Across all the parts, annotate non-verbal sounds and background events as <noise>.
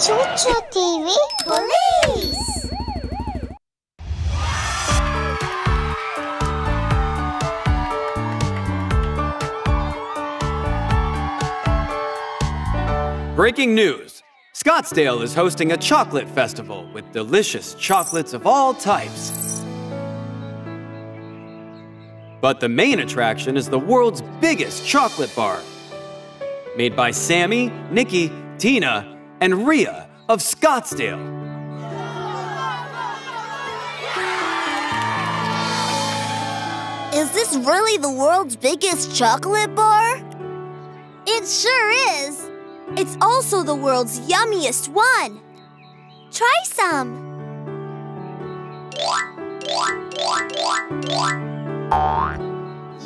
Chuchu TV Police! Breaking news Scottsdale is hosting a chocolate festival with delicious chocolates of all types. But the main attraction is the world's biggest chocolate bar. Made by Sammy, Nikki, Tina, and Ria of Scottsdale. Is this really the world's biggest chocolate bar? It sure is. It's also the world's yummiest one. Try some.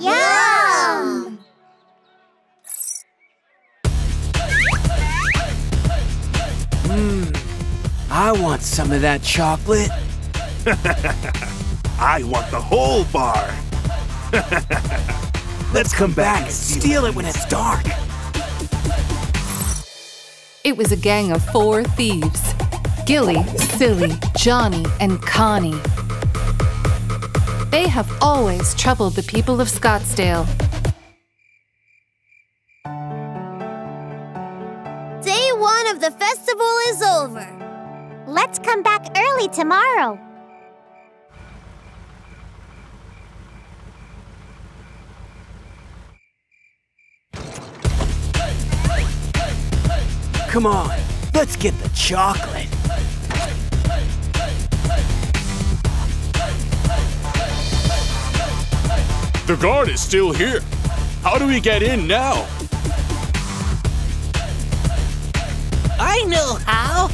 Yum! Hmm. I want some of that chocolate. <laughs> I want the whole bar. <laughs> Let's come back and steal it when it's dark. It was a gang of four thieves Gilly, Silly, Johnny, and Connie. They have always troubled the people of Scottsdale. Festival is over. Let's come back early tomorrow. Come on, let's get the chocolate. The guard is still here. How do we get in now? I know how.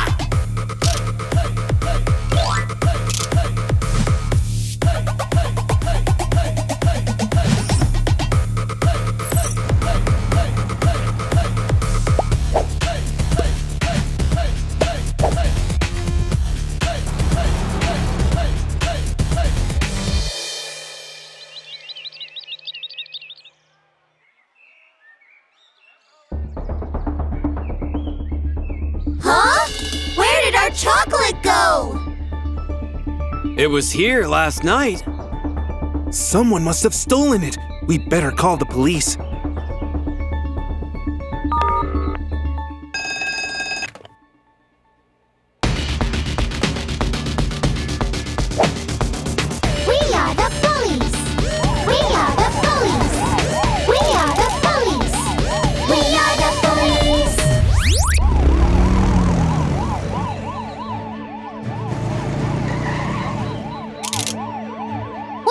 chocolate go? It was here last night. Someone must have stolen it. We better call the police.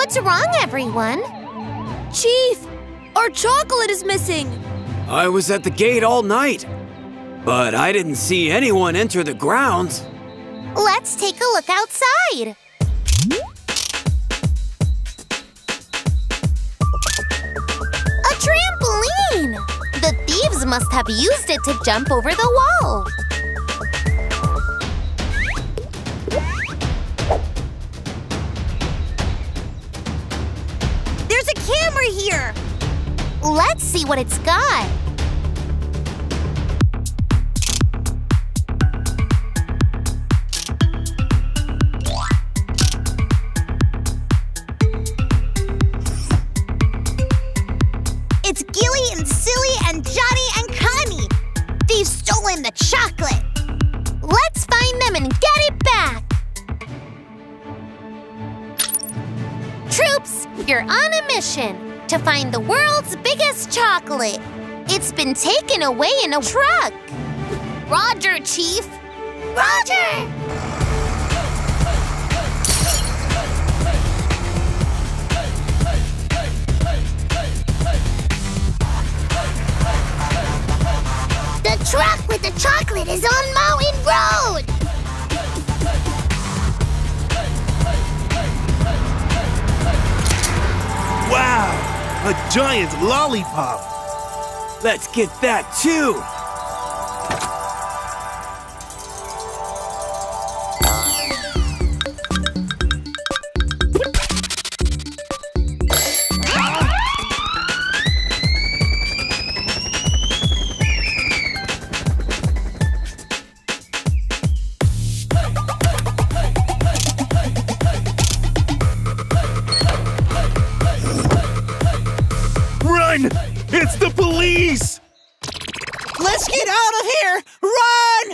What's wrong, everyone? Chief, our chocolate is missing. I was at the gate all night, but I didn't see anyone enter the grounds. Let's take a look outside. A trampoline! The thieves must have used it to jump over the wall. Here. Let's see what it's got. It's Gilly and Silly and Johnny and Connie. They've stolen the chocolate. Let's find them and get it back. Troops, you're on a mission to find the world's biggest chocolate. It's been taken away in a truck. Roger, Chief. Roger! The truck with the chocolate is on Maui A giant lollipop! Let's get that too! Run! It's the police! Let's get out of here! Run!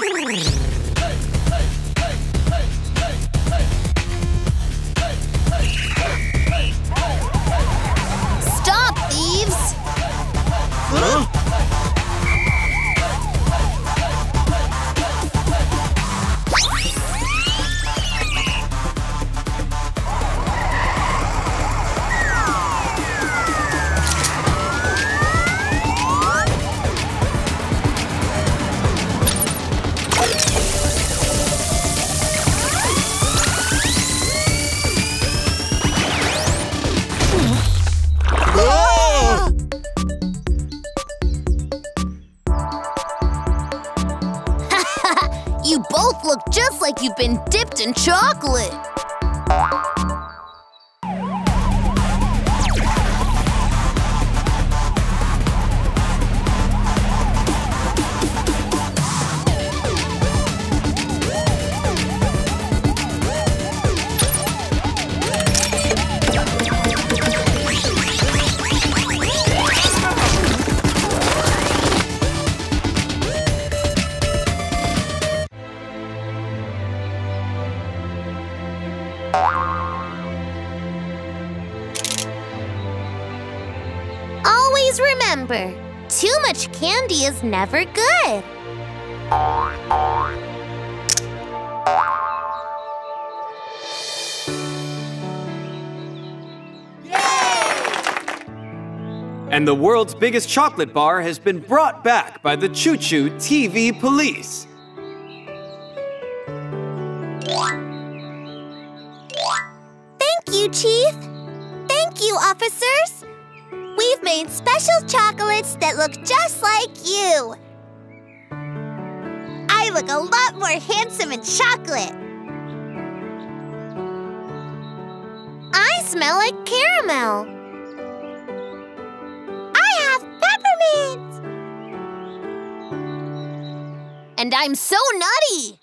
Stop, thieves! Huh? Look just like you've been dipped in chocolate. Always remember, too much candy is never good. And the world's biggest chocolate bar has been brought back by the ChuChu TV police. Special chocolates that look just like you. I look a lot more handsome in chocolate. I smell like caramel. I have peppermint. And I'm so nutty.